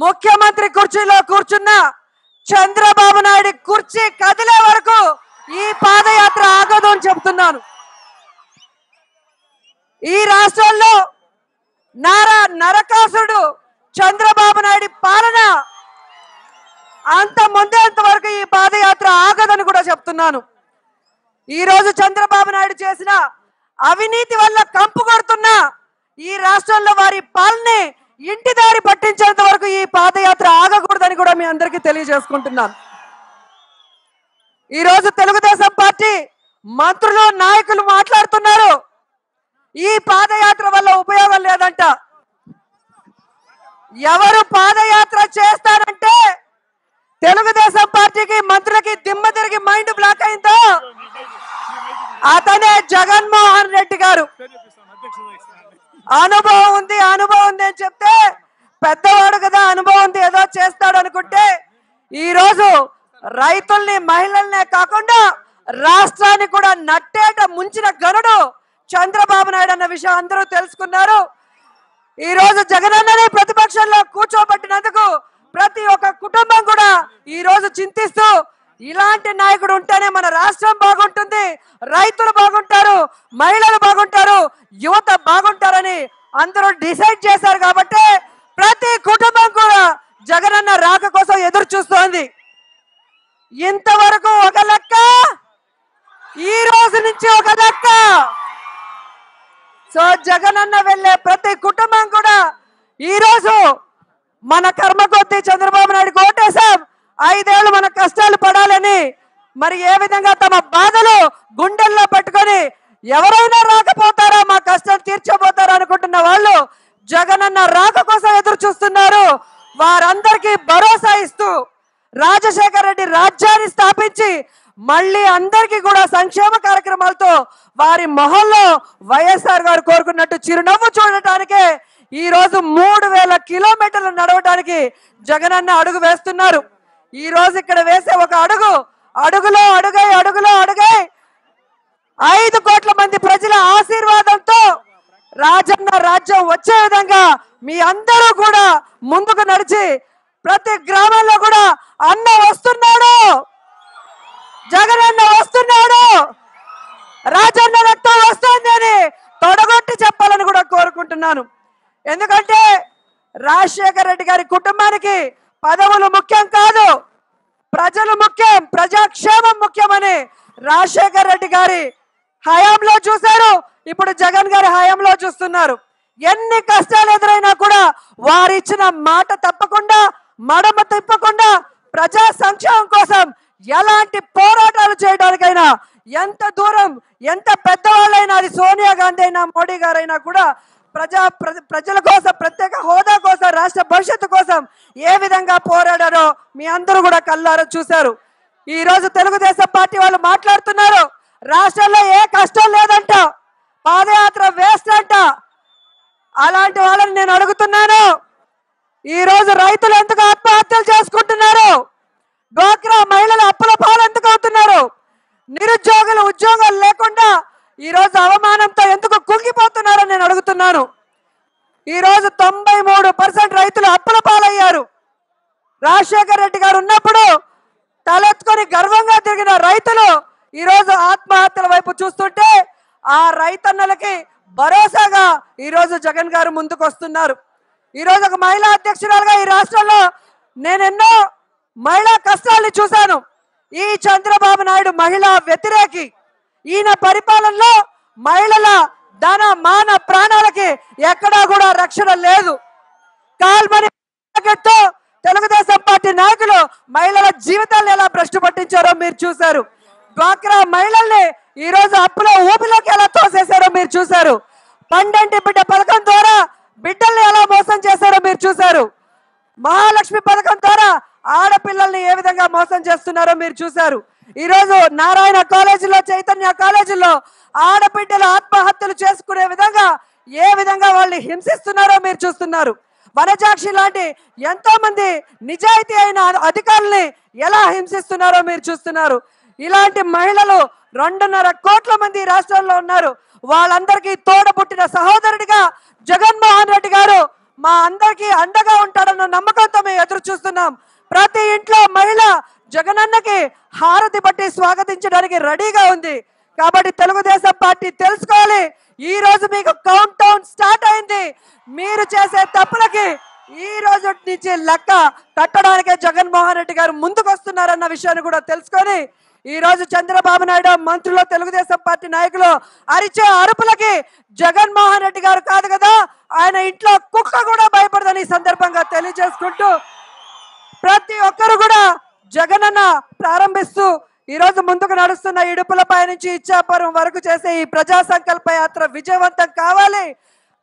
ముఖ్యమంత్రి కుర్చీలో కూర్చున్న చంద్రబాబు నాయుడు కుర్చీ కదిలే వరకు ఈ పాదయాత్ర ఆగదు అని చెప్తున్నాను ఈ రాష్ట్రంలో నారా నరకాసుడు చంద్రబాబు నాయుడు పాలన అంత ముందేంత వరకు ఈ పాదయాత్ర ఆగదని కూడా చెప్తున్నాను. ఈ రోజు చంద్రబాబు నాయుడు చేసిన అవినీతి వల్ల కంపు కొడుతున్న ఈ రాష్ట్రంలో వారి పాలనే ఇంటి దారి పట్టించేంత వరకు ఈ పాదయాత్ర ఆగకూడదని కూడా మీ అందరికీ తెలియజేసుకుంటున్నాను. ఈ రోజు తెలుగుదేశం పార్టీ మంత్రులు నాయకులు మాట్లాడుతున్నారు. ఈ పాదయాత్ర వల్ల ఉపయోగం లేదంట. ఎవరు పాదయాత్ర చేస్తారంటే తెలుగుదేశం పార్టీకి మంత్రులకి దిమ్మ తిరిగి మైండ్ బ్లాక్ అయిందో అతనే జగన్మోహన్ రెడ్డి గారు. అనుభవం ఉంది ఈ రోజు రైతుల్ని మహిళల్నే కాకుండా రాష్ట్రాన్ని కూడా నట్టేట ముంచిన గనుడు చంద్రబాబు నాయుడు అన్న విషయం అందరూ తెలుసుకున్నారు. ఈ రోజు జగనన్నని ప్రతిపక్షంలో కూర్చోబెట్టినందుకు ప్రతి ఒక్క కుటుంబం కూడా ఈ రోజు చింతిస్తూ ఇలాంటి నాయకుడు ఉంటేనే మన రాష్ట్రం బాగుంటుంది రైతులు బాగుంటారు మహిళలు బాగుంటారు యువత బాగుంటారని అందరూ డిసైడ్ చేశారు కాబట్టి ప్రతి కుటుంబం జగనన్న రాక కోసం ఎదురు చూస్తోంది. ఇంతవరకు ఒక లెక్క ఈ రోజు నుంచి ఒక లెక్క. సో జగనన్న వెళ్ళే ప్రతి కుటుంబం కూడా ఈ రోజు మన కర్మ కొద్దీ చంద్రబాబు నాయుడు కోటేశాం ఐదేళ్ళు మన కష్టాలు పడాలని మరి ఏ విధంగా తమ బాధలు గుండెల్లో పెట్టుకొని ఎవరైనా రాకపోతారా మా కష్టాలు తీర్చబోతారా అనుకుంటున్న వాళ్ళు జగనన్న రాక కోసం ఎదురు చూస్తున్నారు. వారందరికీ భరోసా ఇస్తూ రాజశేఖర రెడ్డి రాజ్యాన్ని స్థాపించి మళ్ళీ అందరికీ కూడా సంక్షేమ కార్యక్రమాలతో వారి మొహంలో వైఎస్ఆర్ గారు కోరుకున్నట్టు చిరునవ్వు చూడటానికే ఈ రోజు మూడు వేల కిలోమీటర్లు నడవడానికి జగనన్న అడుగు వేస్తున్నారు. ఈ రోజు ఇక్కడ వేసే ఒక అడుగు అడుగులో అడుగై అడుగులో అడుగై ఐదు కోట్ల మంది ప్రజల ఆశీర్వాదంతో రాజన్న రాజ్యం వచ్చే విధంగా మీ అందరూ కూడా ముందుకు నడిచి ప్రతి గ్రామంలో కూడా అన్న వస్తున్నాడు. జగనన్న వస్తున్నాడు. రాజన్న రక్తం వస్తుంది అని తొడగొట్టి చెప్పాలని కూడా కోరుకుంటున్నాను. ఎందుకంటే రాజశేఖర రెడ్డి గారి కుటుంబానికి పదవులు ముఖ్యం కాదు ప్రజలు ముఖ్యం ప్రజాక్షేమం ముఖ్యమని రాజశేఖర రెడ్డి గారి హయాంలో చూశారు. ఇప్పుడు జగన్ గారి హయాంలో చూస్తున్నారు. ఎన్ని కష్టాలు ఎదురైనా కూడా వారు ఇచ్చిన మాట తప్పకుండా మడమ తిప్పకుండా ప్రజా సంక్షేమం కోసం ఎలాంటి పోరాటాలు చేయడానికైనా ఎంత దూరం ఎంత పెద్దవాళ్ళైనా అది సోనియా గాంధీ అయినా మోడీ గారైనా కూడా ప్రజా ప్రజల కోసం ప్రత్యేక హోదా కోసం రాష్ట్ర భవిష్యత్తు కోసం ఏ విధంగా పోరాడారో మీ అందరూ కూడా కల్లారో చూశారు. ఈ రోజు తెలుగుదేశం పార్టీ వాళ్ళు మాట్లాడుతున్నారు. రాష్ట్రంలో ఏ కష్టం లేదంట. పాదయాత్ర వేస్ట్ అంట అలాంటి వాళ్ళని నేను అడుగుతున్నాను. ఈ రోజు రైతులు ఎందుకు ఆత్మహత్యలు చేసుకుంటున్నారు? డ్వాక్రా మహిళలు అప్పుల పాలు ఎందుకు అవుతున్నారు? నిరుద్యోగులు ఉద్యోగాలు లేకుండా ఈ రోజు అవమానంతో ఎందుకు కుంగిపోతున్నారని నేను అడుగుతున్నాను. ఈ రోజు తొంభై మూడు పర్సెంట్ రైతులు అప్పుల పాలయ్యారు. రాజశేఖర్ రెడ్డి గారు ఉన్నప్పుడు తలెత్తుకొని గర్వంగా తిరిగిన రైతులు ఈ రోజు ఆత్మహత్యల వైపు చూస్తుంటే ఆ రైతన్నలకి భరోసాగా ఈరోజు జగన్ గారు ముందుకు వస్తున్నారు ఈ ఒక మహిళా అధ్యక్షురాలుగా ఈ రాష్ట్రంలో నేనెన్నో మహిళా కష్టాల్ని చూశాను. ఈ చంద్రబాబు నాయుడు మహిళా వ్యతిరేకి. ఈయన పరిపాలనలో మహిళల ధన మాన ప్రాణాలకి ఎక్కడా కూడా రక్షణ లేదు. కాల్మని తెలుగుదేశం పార్టీ నాయకులు మహిళల జీవితాలను ఎలా భ్రష్టు పట్టించారో మీరు చూశారు. డ్వాక్రా మహిళల్ని ఈ రోజు అప్పులో ఊపిలోకి ఎలా తోసేశారో మీరు చూశారు. పండంటి బిడ్డ పథకం ద్వారా బిడ్డల్ని ఎలా మోసం చేశారో మీరు చూశారు. మహాలక్ష్మి పథకం ద్వారా ఆడపిల్లల్ని ఏ విధంగా మోసం చేస్తున్నారో మీరు చూశారు. ఈరోజు నారాయణ కాలేజీలో చైతన్య కాలేజీలో ఆడబిడ్డలు ఆత్మహత్యలు చేసుకునే విధంగా ఏ విధంగా వాళ్ళని హింసిస్తున్నారో మీరు చూస్తున్నారు. వనజాక్షి లాంటి ఎంతో మంది నిజాయితీ అయిన అధికారుల్ని ఎలా హింసిస్తున్నారో మీరు చూస్తున్నారు. ఇలాంటి మహిళలు రెండున్నర కోట్ల మంది రాష్ట్రాల్లో రాష్ట్రంలో ఉన్నారు. వాళ్ళందరికీ తోడబుట్టిన సహోదరుడిగా జగన్మోహన్ రెడ్డి గారు మా అందరికీ అండగా ఉంటాడన్న నమ్మకంతో మేము ఎదురు చూస్తున్నాం. ప్రతి ఇంట్లో మహిళ జగనన్నకి హారతి బట్టి స్వాగతించడానికి రెడీగా ఉంది. కాబట్టి తెలుగుదేశం పార్టీ తెలుసుకోవాలి. ఈ రోజు మీకు కౌంట్ డౌన్ స్టార్ట్ అయింది. మీరు చేసే తప్పులకి ఈ రోజు నుంచి లెక్క కట్టడానికే జగన్మోహన్ రెడ్డి గారు ముందుకు వస్తున్నారన్న విషయాన్ని కూడా తెలుసుకొని ఈ రోజు చంద్రబాబు నాయుడు మంత్రులు తెలుగుదేశం పార్టీ నాయకులు అరిచే అరుపులకి జగన్మోహన్ రెడ్డి గారు కాదు కదా ఆయన ఇంట్లో కుక్క కూడా భయపడదని ఈ సందర్భంగా తెలియజేసుకుంటూ ప్రతి ఒక్కరు కూడా జగనన్న ప్రారంభిస్తూ ఈ రోజు ముందుకు నడుస్తున్న ఇడుపులపై నుంచి ఇచ్చాపురం వరకు చేసే ఈ ప్రజా సంకల్ప యాత్ర విజయవంతం కావాలి.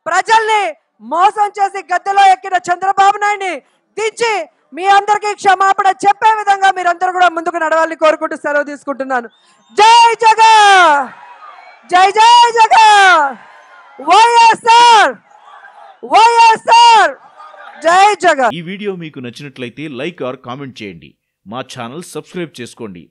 ప్రజల్ని మోసం చేసి గద్దెలో ఎక్కిన చంద్రబాబు నాయుడిని దించి మీ అందరికీ క్షమాపణ చెప్పే విధంగా మీరందరూ కూడా ముందుకు నడవాలని కోరుకుంటూ సెలవు తీసుకుంటున్నాను. జై జగా జై జై జగా వైఎస్ఆర్! వైఎస్ఆర్! జై జగా ఈ వీడియో మీకు నచ్చినట్లయితే లైక్ ఆర్ కామెంట్ చేయండి. మా ఛానల్ సబ్స్క్రైబ్ చేసుకోండి.